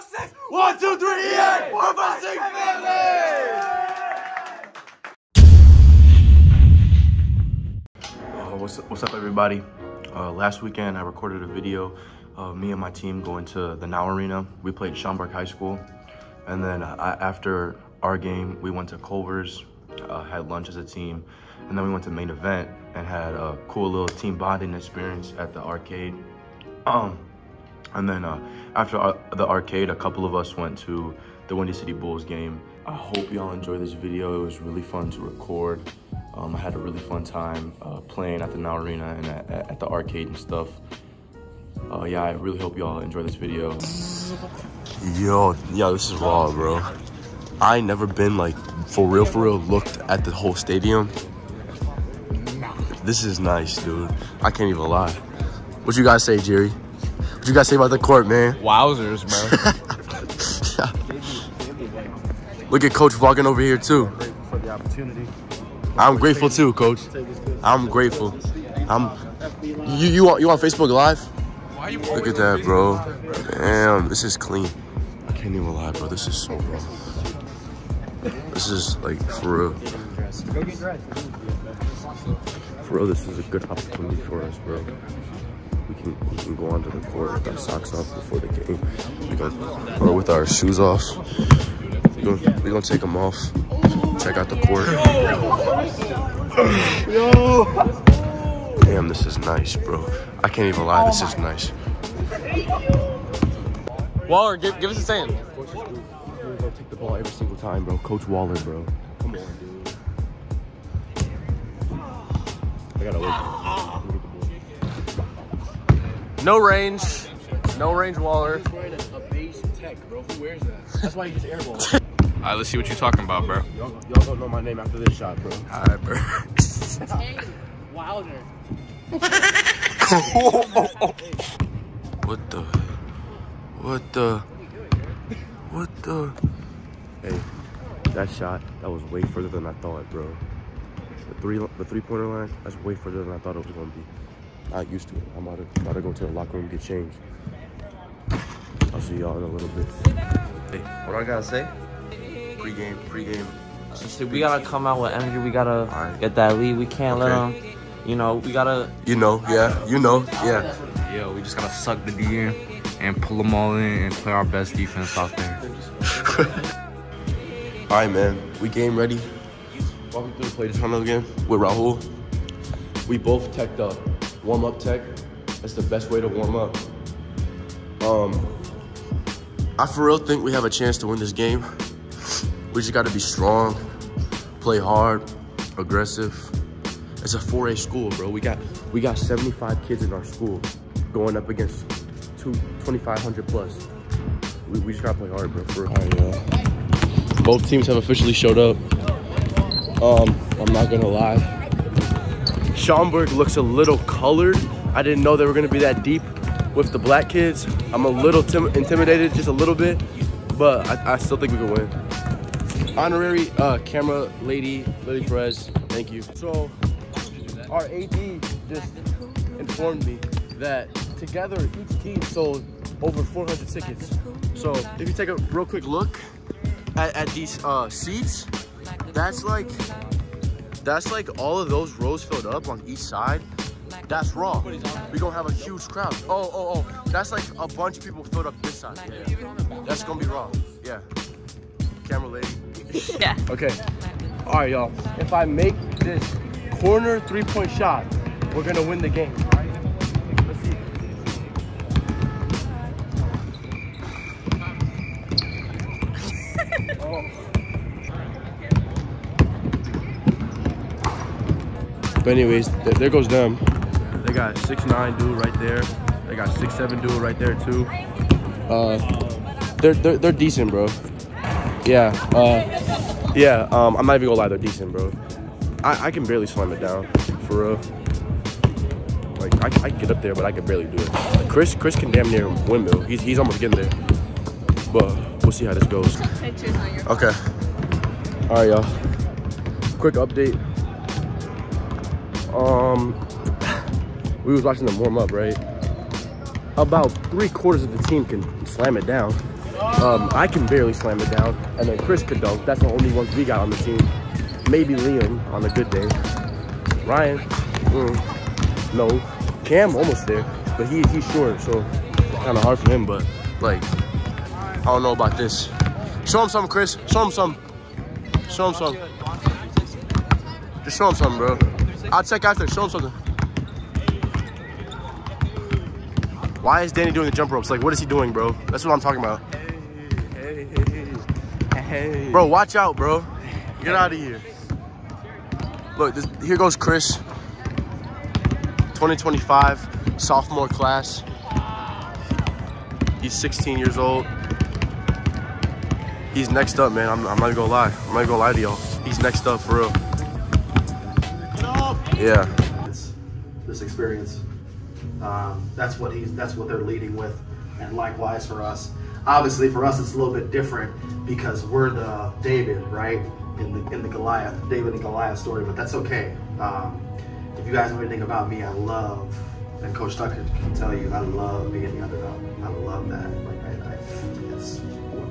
five, six. One, two, three, EA. Four, five, six, Uh, what's, what's up, everybody? Uh, last weekend, I recorded a video of me and my team going to the Now Arena. We played Schaumburg High School. And then uh, after our game, we went to Culver's, uh, had lunch as a team. And then we went to main event and had a cool little team bonding experience at the arcade. Um, and then uh, after uh, the arcade, a couple of us went to the Windy City Bulls game. I hope y'all enjoy this video. It was really fun to record. Um, I had a really fun time uh, playing at the Now Arena and at, at the arcade and stuff. Uh, yeah, I really hope y'all enjoy this video. Yo, yo, this is raw, bro. I never been like, for real, for real, looked at the whole stadium. This is nice, dude. I can't even lie. What you guys say, Jerry? What you guys say about the court, man? Wowzers, bro. Look at Coach walking over here too. for the opportunity. I'm grateful too, Coach. I'm grateful. I'm. You you on you on Facebook Live? Look at that, bro. Damn, this is clean. I can't even lie, bro. This is so raw. This is like for real. For real, this is a good opportunity for us, bro. We can we can go onto the court with our socks off before the game. We gonna, or with our shoes off. We gonna, we gonna take them off. Check out the court. Yo. Damn, this is nice, bro. I can't even lie, this is nice. Waller, give, give us a saying. We're gonna take the ball every single time, bro. Coach Waller, bro. Come on, dude. I gotta wait. No range. No range Waller. wearing a, base tech, bro. Who wears that? That's why he gets airball. All right, let's see what you're talking about, bro. Y'all, y'all don't know my name after this shot, bro. All right, bro. Wilder. What the? What the? What the? Hey, that shot, that was way further than I thought, bro. The three, the three-pointer line, that's way further than I thought it was gonna be. Not used to it. I'm about to, about to go to the locker room and get changed. I'll see y'all in a little bit. Hey, what I gotta say? Pre-game, pre-game. See, we gotta come out with energy. We gotta Alright. get that lead. We can't let them. You know, we gotta. You know, yeah, you know, yeah. Yeah, we just gotta suck the D in and pull them all in and play our best defense out there. All right, man. We game ready. Walk me through the play this time again with Rahul. We both teched up. Warm up tech. That's the best way to warm up. Um, I for real think we have a chance to win this game. We just got to be strong, play hard, aggressive. It's a 4A school, bro. We got we got 75 kids in our school going up against two 2,500 plus. We, we just gotta play hard, bro. For real. Both teams have officially showed up. Um, I'm not gonna lie. Schaumburg looks a little colored. I didn't know they were gonna be that deep with the black kids. I'm a little tim- intimidated, just a little bit, but I, I still think we can win. Honorary uh, camera lady, Lily Perez, thank you. So, our AD just informed me that together each team sold over 400 tickets. So, if you take a real quick look at, at these uh, seats, that's like that's like all of those rows filled up on each side. That's raw. We gonna have a huge crowd. Oh, oh, oh. That's like a bunch of people filled up this side. Yeah. That's gonna be raw. Yeah. Camera lady. Yeah. Okay. All right, y'all. If I make this corner three-point shot, we're gonna win the game. All right? Let's see. Oh. But anyways, th- there goes them. They got six nine dude right there. They got six seven dude right there too. Uh, they're they're, they're decent, bro. Yeah. Uh, yeah. Um, I'm not even gonna lie, they're decent, bro. I, I can barely slam it down, for real. Like I, I can get up there, but I can barely do it. Chris Chris can damn near windmill. He's he's almost getting there. But we'll see how this goes. Okay. All right, y'all. Quick update. Um, we was watching them warm up, right? About three quarters of the team can slam it down. Um, I can barely slam it down, and then Chris could dunk. That's the only ones we got on the team. Maybe Liam on a good day. Ryan, mm, no. Cam almost there, but he he's short, so kind of hard for him. But like, I don't know about this. Show him some, Chris. Show him some. Show him some. Just show him something, bro. I'll check after. Show him something. Why is Danny doing the jump ropes? Like, what is he doing, bro? That's what I'm talking about. Hey, hey, hey. Bro, watch out, bro. Get out of here. Look, this, here goes Chris. 2025 sophomore class. He's 16 years old. He's next up, man. I'm, I'm not gonna lie. I'm not gonna lie to y'all. He's next up for real. Yeah. this, this experience. Um, that's what he's that's what they're leading with, and likewise for us. Obviously, for us, it's a little bit different because we're the David, right? In the in the Goliath, David and Goliath story, but that's okay. Um, if you guys know anything about me, I love, and Coach Tucker can tell you, I love being the underdog. I love that. Like I, I it's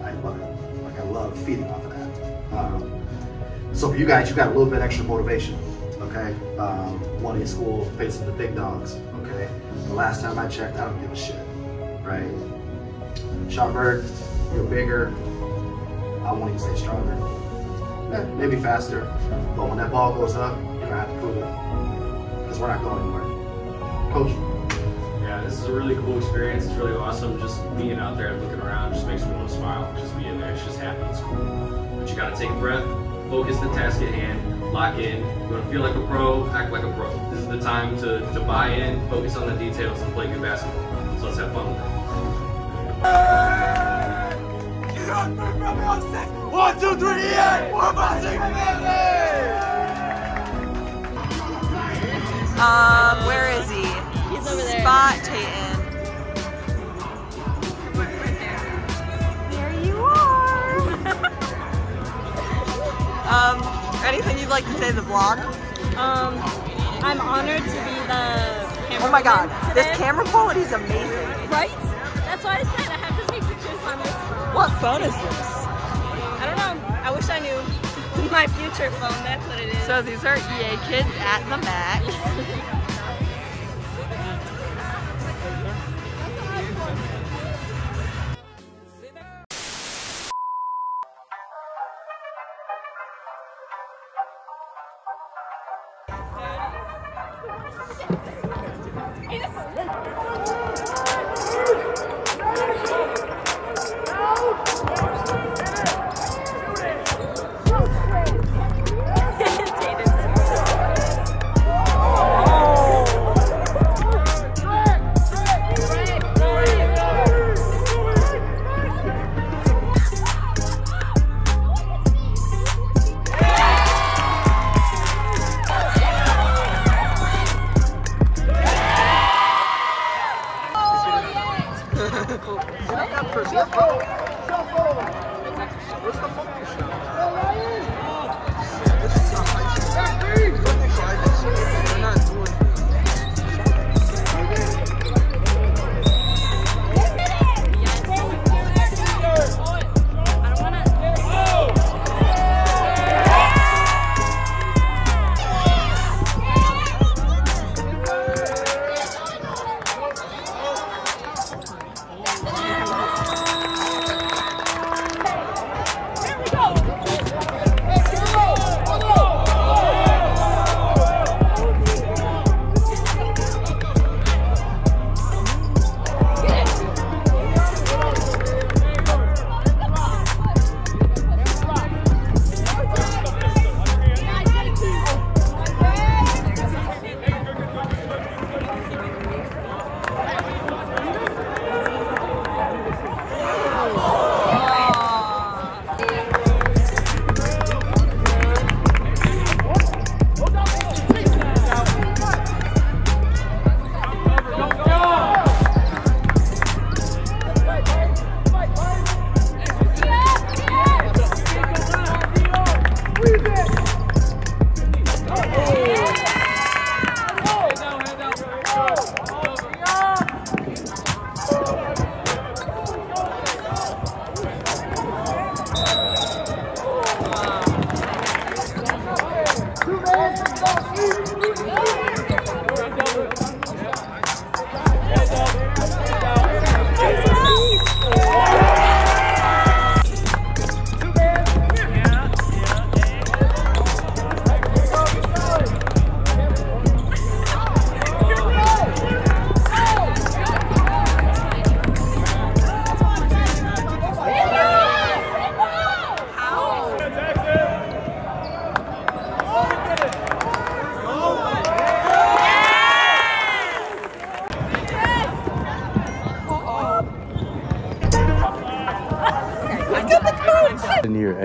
I love it. Like I love feeding off of that. Um, so for you guys, you got a little bit extra motivation, okay? Um, one in school facing the big dogs, okay? The last time I checked, I don't give a shit, right? Bird, you're bigger. I won't even say stronger. Eh, maybe faster, but when that ball goes up, you're gonna have to prove it because we're not going anywhere. Coach, Yeah, this is a really cool experience. It's really awesome. Just being out there and looking around just makes me want to smile. Just being there, it's just happy. It's cool. But you gotta take a breath, focus the task at hand, lock in. You wanna feel like a pro, act like a pro. This is the time to, to buy in, focus on the details, and play good basketball. So let's have fun with it. Um, where is he? He's over there. Spot Tayten. Anything you'd like to say to the vlog? Um, I'm honored to be the camera. Oh my god, this camera quality is amazing. Right? That's why I said I have to take pictures on this. What phone is this? I don't know. I wish I knew. My future phone. That's what it is. So these are EA kids at the max.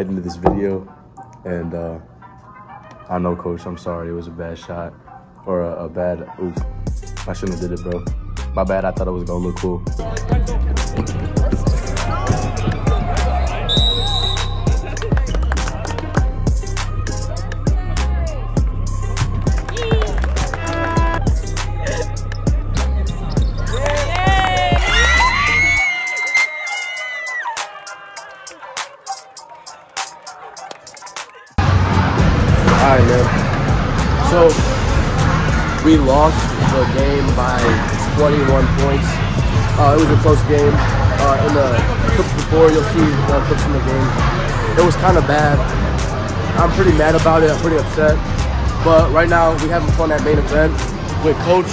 In here, ending of this video, and uh, I know, coach. I'm sorry. It was a bad shot or a, a bad. Oof. I shouldn't have did it, bro. My bad. I thought it was gonna look cool. See the clips from the game. It was kind of bad. I'm pretty mad about it. I'm pretty upset. But right now, we having fun at main event with Coach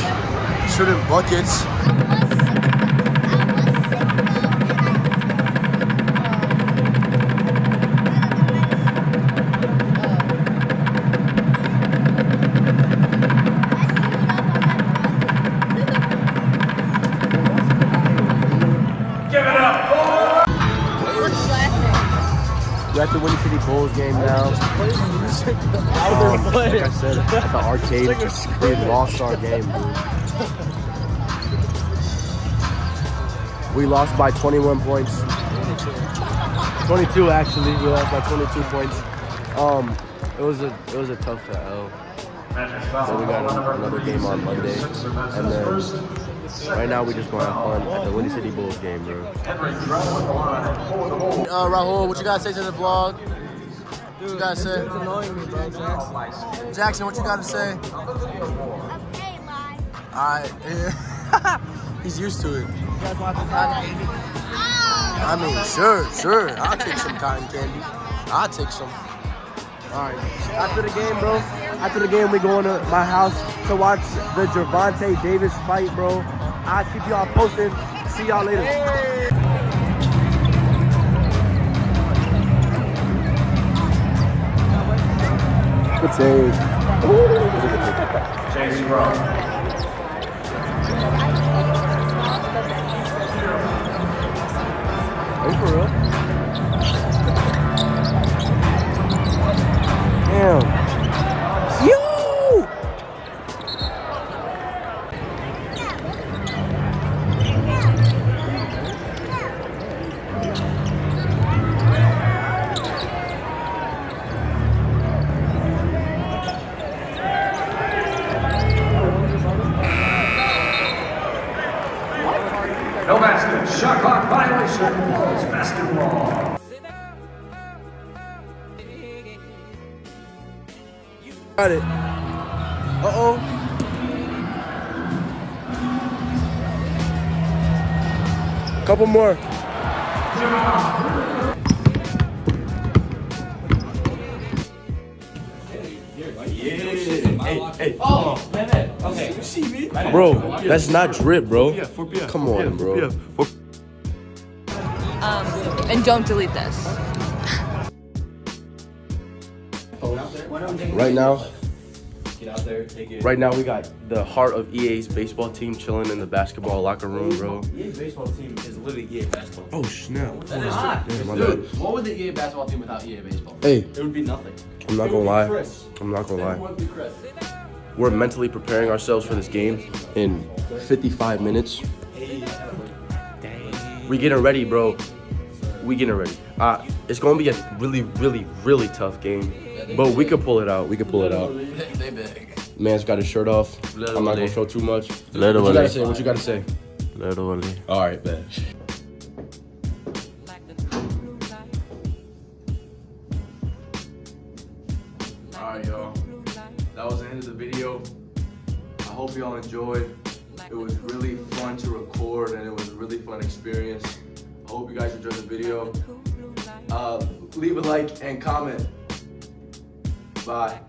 shooting buckets. We're at the Windy City Bulls game now. Um, like I said, at the arcade, we lost our game, dude. We lost by 21 points. 22 actually. We lost by 22 points. Um, it was a it was a tough L. So we got another game on Monday, and then right now we're just going to have fun at the Windy City Bulls game, bro. Uh, Rahul, what you gotta say to the vlog? What you gotta say? Annoying me, bro, Jackson. Jackson, what you gotta say? Alright, he's used to it. I mean, sure, sure. I'll take some cotton candy. I'll take some. Alright, after the game, bro, after the game, we going to my house to watch the Gervonta Davis fight, bro. I'll keep y'all posted. See y'all later. Good save. James Rowe. Got it. Uh-oh. Couple more. Oh, man, man. Okay. You see me? Bro, that's not drip, bro. Come on, bro. Um, and don't delete this. Right now, Get out there, take it. right now we got the heart of EA's baseball team chilling in the basketball locker room, bro. EA baseball team is literally EA basketball. Oh snap! That is oh, not. Yeah, my Dude, what would the EA basketball team without EA baseball? Hey, It would be nothing. I'm not gonna lie. Chris. I'm not gonna lie. would be Chris. We're mentally preparing ourselves for this game in 55 minutes. We getting ready, bro. We getting ready. Uh, it's gonna be a really, really, really tough game, but we could pull it out. We could pull it out. They big. Man's got his shirt off. I'm not gonna show too much. What you gotta say? What you gotta say? Literally. All right, man. All right, y'all. That was the end of the video. I hope y'all enjoyed. It was really fun to record, and it was a really fun experience. I hope you guys enjoyed the video. Uh, leave a like and comment. Bye.